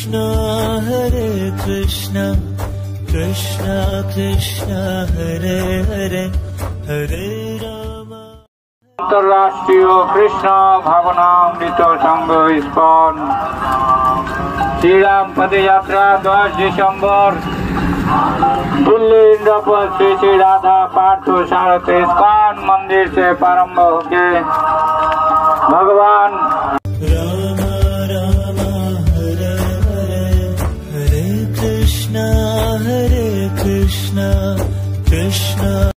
Krishna, Hare Krishna, Krishna Krishna, Hare Hare, Hare Rama. আন্তর্রাষ্ট্রীয় Krishna ভাবনামৃত সংঘ ISKCON Shriram পদযাত্রা দশ December Delhi Indrapur Shri Shri Radha Parthasarathi ISKCON मंदिर से प्रारंभ होके भगवान Rama Rama Hare Krishna Krishna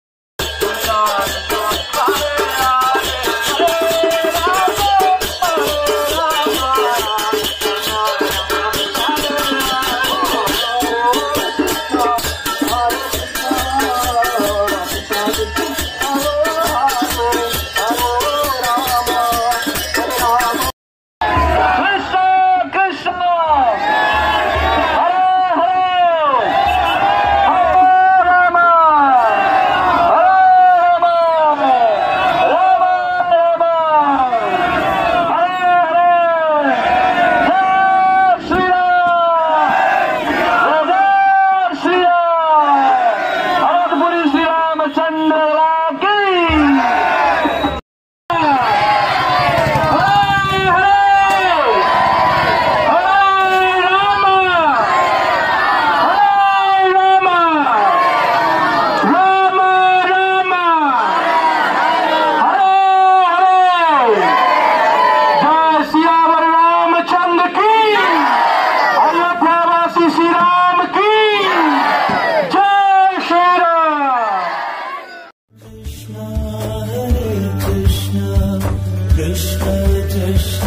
düşler düşler